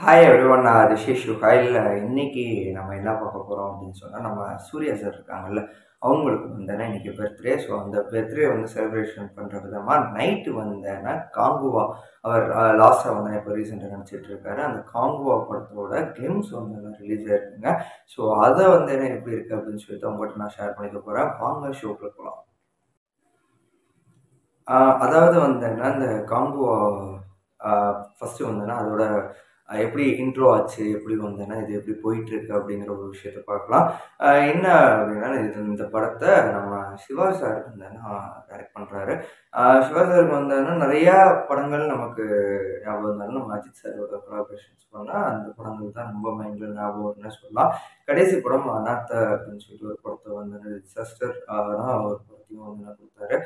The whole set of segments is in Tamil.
ஹாய் எவ்ரிவன் நான் ரிஷிஷ் ஷுஹைல் இன்னைக்கு நம்ம என்ன பார்க்க போகிறோம் அப்படின்னு சொன்னால் நம்ம சூர்யா சார் இருக்காங்கல்ல அவங்களுக்கு வந்தேன்னா இன்றைக்கி பர்த்டே ஸோ அந்த பர்த்டே வந்து செலிப்ரேஷன் பண்ணுற விதமாக நைட்டு வந்தேன்னா காங்குவா. அவர் லாஸ்ட்டாக வந்தேன் இப்போ ரீசெண்டாக நினச்சிட்டு இருக்காரு. அந்த காங்குவா படத்தோட கிளிம்ஸ் வந்து ரிலீஸ் ஆயிருக்குங்க. ஸோ அதை வந்து என்ன எப்படி இருக்குது அப்படின்னு சொல்லிட்டு அவங்ககிட்ட நான் ஷேர் பண்ணிக்க போகிறேன் வாங்க ஷோக்கில் போகலாம் அதாவது வந்தேன்னா இந்த காங்குவா ஃபஸ்ட்டு வந்தேன்னா அதோட எப்படி இன்ட்ரோ ஆச்சு எப்படி வந்தேன்னா இது எப்படி போயிட்டு இருக்கு அப்படிங்கிற ஒரு விஷயத்த பார்க்கலாம். என்ன அப்படின்னா இது இந்த படத்தை நம்ம சிவா சார் வந்தேன்னா டைரக்ட் பண்ணுறாரு சிவா சாருக்கு வந்தேன்னா நிறையா படங்கள் நமக்கு ஞாபகம் இருந்தாலும் நம்ம அஜித் சாரோட கொலாபரேஷன்ஸ் பண்ணால் அந்த படங்கள் தான் ரொம்ப மைண்டில் ஞாபகம்னு சொல்லலாம். கடைசி படம் அனாத்த அப்படின்னு சொல்லிட்டு ஒரு படத்தை வந்து டிசாஸ்டர் ஒரு படத்தையும் வந்து கொடுத்தாரு.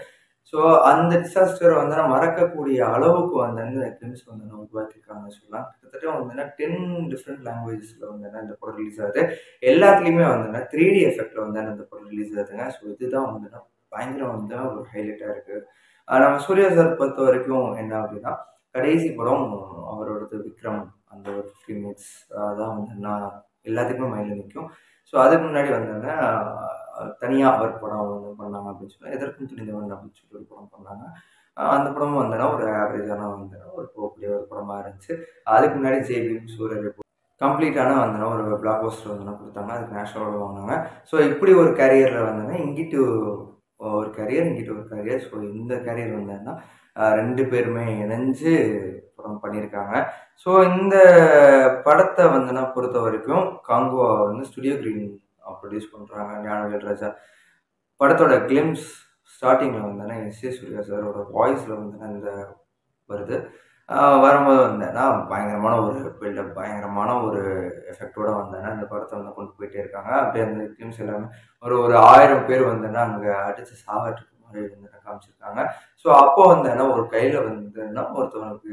ஸோ அந்த டிசாஸ்டரை வந்து மறக்கக்கூடிய அளவுக்கு வந்து இந்த ஃபிலிம்ஸ் வந்து நான் உருவாக்கியிருக்காங்கன்னு சொல்லலாம். கிட்டத்தட்ட வந்துன்னா டென் டிஃப்ரெண்ட் லாங்குவேஜஸில் வந்து இந்த படம் ரிலீஸ் ஆகுது. எல்லாத்துலேயுமே வந்துன்னா த்ரீ டி எஃபெக்டில் வந்து இந்த படம் ரிலீஸ் ஆகுதுங்க. ஸோ இதுதான் வந்துன்னா பயங்கரம் வந்து ஒரு ஹைலைட்டாக இருக்குது நம்ம சூர்யா சார் பொறுத்த வரைக்கும் என்ன அப்படின்னா கடைசி படம் அவரோடது விக்ரம் அந்த ஒரு ஃபிஃப்டி மினிட்ஸ் அதான் வந்து நான் எல்லாத்துக்குமே மைண்டில் நிற்கும் ஸோ அதுக்கு முன்னாடி வந்தோன்னா தனியாக அவர் படம் வந்து பண்ணாங்க அப்படின்னு சொல்லி எதற்கும் துணிந்தவன் அப்படின்னு சொல்லி ஒரு படம் பண்ணாங்க. அந்த படமும் வந்தனா ஒரு ஆவரேஜான வந்தனா ஒரு போகக்கூடிய ஒரு படமாக இருந்துச்சு. அதுக்கு முன்னாடி ஜேபி சூரிய கம்ப்ளீட்டான வந்தனா ஒரு பிளாக் போஸ்டர் வந்தனா கொடுத்தாங்க. அதுக்கு நேஷனல் அவார்டு வாங்கினாங்க. ஸோ இப்படி ஒரு கேரியரில் வந்தனா இங்கிட்டு ஒரு கரியர் இங்கிட்டு ஒரு கரியர் ஸோ இந்த கரியர் வந்தேன்னா ரெண்டு பேருமே இணைஞ்சு படம் பண்ணியிருக்காங்க. ஸோ இந்த படத்தை வந்து நான் பொறுத்த வரைக்கும் காங்குவா வந்து ஸ்டுடியோ கிரீன் ப்ரொடியூஸ் பண்ணுறாங்க ஞானவேல் ராஜா. படத்தோட கிளிம்ஸ் ஸ்டார்டிங்கில் வந்தேன்னா எஸ் ஏ சூர்யா சாரோட வாய்ஸில் வந்து அந்த வருது. வரும்போது வந்தேன்னா பயங்கரமான ஒரு பில்டப் பயங்கரமான ஒரு எஃபெக்டோடு வந்தேன்னா அந்த படத்தை வந்து கொண்டு போயிட்டே இருக்காங்க. அப்படியே அந்த கிளிம்ஸ் எல்லாமே ஒரு ஒரு ஆயிரம் பேர் வந்தேன்னா அங்கே அடித்து சாவட்டுக்கு மாதிரி வந்து காமிச்சிருக்காங்க. ஸோ அப்போ வந்தேன்னா ஒரு கையில் வந்தேன்னா ஒருத்தவனுக்கு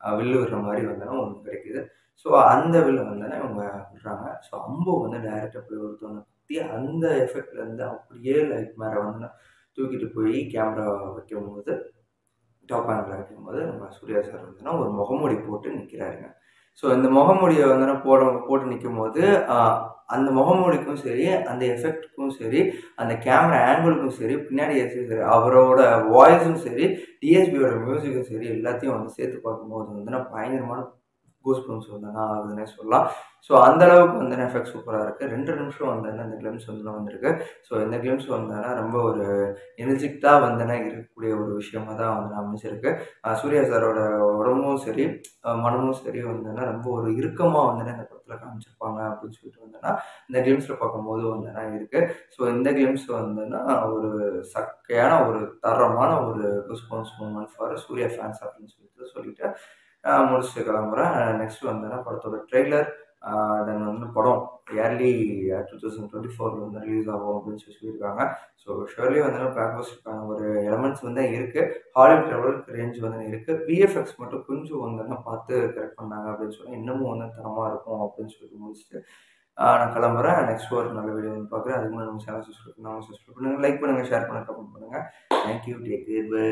வில்லு விடுற மாதிரி வந்தேன்னா ஒன்று கிடைக்குது. ஸோ அந்த வில்லு வந்தேன்னா இவங்க விடுறாங்க. ஸோ அம்பு வந்து டைரெக்டாக போய் ஒருத்தவங்க குத்தி அந்த எஃபெக்ட்லேருந்து அப்படியே லைட் மேலே வந்து தூக்கிட்டு போய் கேமரா வைக்கும்போது டாப் ஆங்கில் வைக்கும்போது நம்ம சூர்யா சார் வந்துன்னா ஒரு முகமூடி போட்டு நிற்கிறாருங்க ஸோ இந்த முகமூடியை வந்து போட போட்டு நிற்கும் போது அந்த முகமூடிக்கும் சரி அந்த எஃபெக்ட்டுக்கும் சரி அந்த கேமரா ஆங்கிளுக்கும் சரி பின்னாடி சரி அவரோட வாய்ஸும் சரி டிஎஸ்பியோட மியூசிக்கும் சரி எல்லாத்தையும் வந்து சேர்த்து பார்க்கும்போது வந்து நான் பயங்கரமான கூஸ் பம்ப்ஸ் வந்து ஆகுதுன்னே சொல்லலாம். ஸோ அந்த அளவுக்கு வந்து எஃபெக்ட் சூப்பராக இருக்குது ரெண்டு நிமிஷம் வந்தேன்னா இந்த கிளிம்ஸ் வந்து வந்திருக்கு. ஸோ இந்த கிளிம்ஸ் வந்தேன்னா ரொம்ப ஒரு எனர்ஜிக்டாக வந்தேன்னா இருக்கக்கூடிய ஒரு விஷயமா தான் வந்து அமைச்சிருக்கு சூர்யா சாரோட உடம்பும் சரி மனமும் சரி வந்தேன்னா ரொம்ப ஒரு இறுக்கமாக வந்தேன்னா இந்த படத்தில் காமிச்சிருப்பாங்க அப்படின்னு சொல்லிட்டு வந்தேன்னா இந்த கிளிம்ஸில் பார்க்கும்போது வந்தேன்னா இருக்குது ஸோ இந்த கிளிம்ஸ் வந்தேன்னா ஒரு சக்கையான ஒரு தரமான ஒரு response moment for Suriya fans அப்படின்னு சொல்லிட்டு சொல்லிட்டு முடிச்சுட்டு கிளம்புறேன். நெக்ஸ்ட் வந்தேன்னா படத்தோட ட்ரெய்லர் தென் வந்து படம். இயர்லி டூ தௌசண்ட் டுவெண்ட்டி ஃபோரில் வந்து ரிலீஸ் ஆகும் அப்படின்னு சொல்லி சொல்லியிருக்காங்க. ஸோ ஷுவர்லி வந்து பேக்வர்ஸ்க்கான ஒரு எலமெண்ட்ஸ் வந்து இருக்குது ஹாலிவுட் லெவலுக்கு ரேஞ்ச் வந்து இருக்குது விஎஃப்எக்ஸ் மட்டும் கொஞ்சம் வந்து பார்த்து கரெக்ட் பண்ணாங்க அப்படின்னு சொல்லி இன்னமும் வந்து தரமாக இருக்கும் அப்படின்னு சொல்லி முடிச்சுட்டு நான் கிளம்புறேன். நெக்ஸ்ட் ஒரு நல்ல வீடியோ வந்து பார்க்குறேன். அதுக்கு முன்னாடி நம்ம சேனல் சப்ஸ்கிரைப் பண்ணுங்கள் சப்ஸ்கிரைப் பண்ணுங்கள் லைக் பண்ணுங்கள் ஷேர் பண்ணுங்கள் கமெண்ட் பண்ணுங்கள் தேங்க்யூ டேக் பை